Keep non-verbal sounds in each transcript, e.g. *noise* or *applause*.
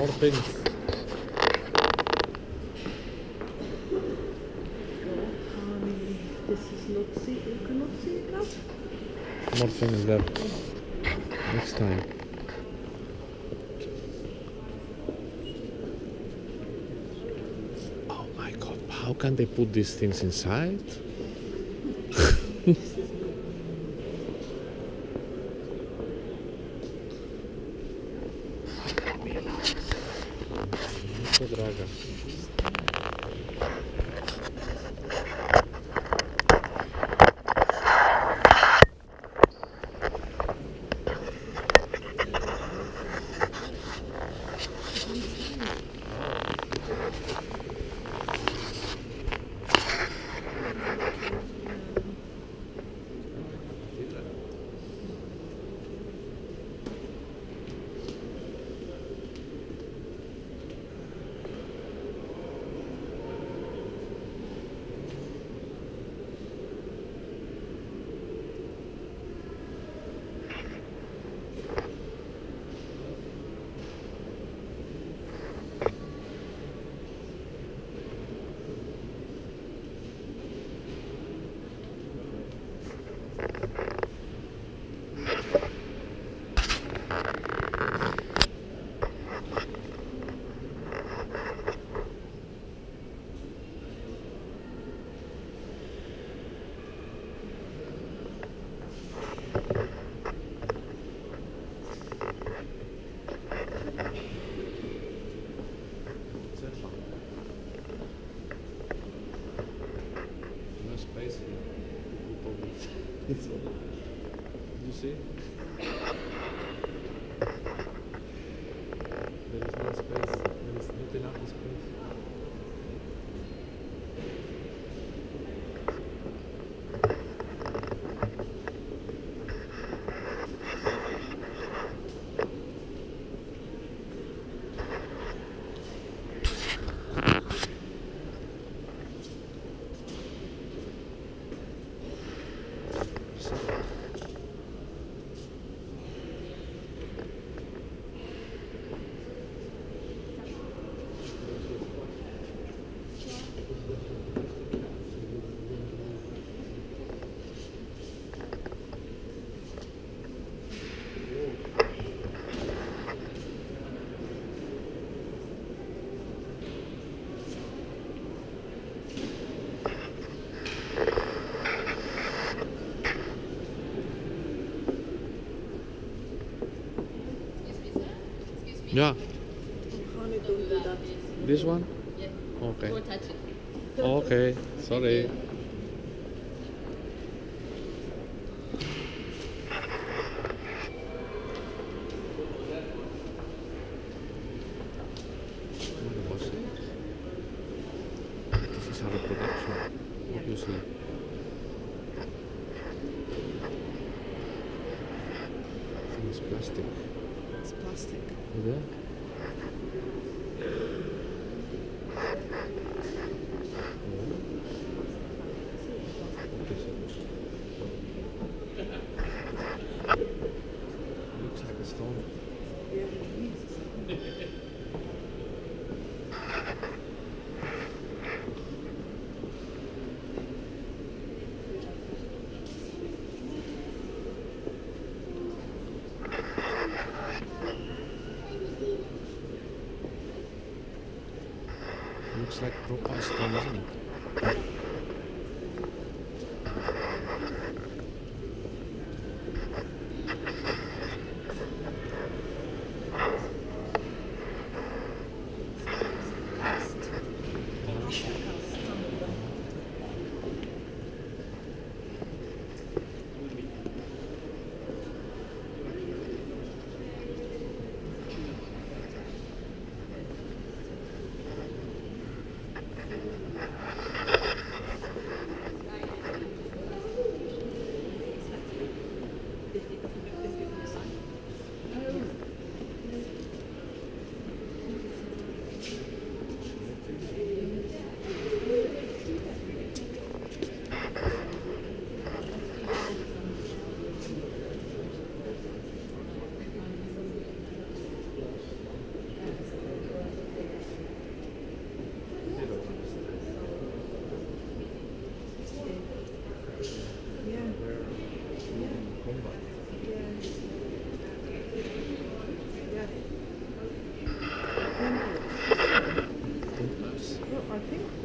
more things. This is not see, you cannot see it now. More things there. Next time. Oh my god, how can they put these things inside? *laughs* you see? There is no space. There is not enough space. Yeah, Honey, don't do that. this one? Yeah. Okay. Don't touch it. Okay, sorry. What was it? This is a reproduction, obviously. I think plastic. Plastic. Yeah. Looks *laughs* like a stone. Yeah. Looks like proper stone, isn't it?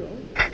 April.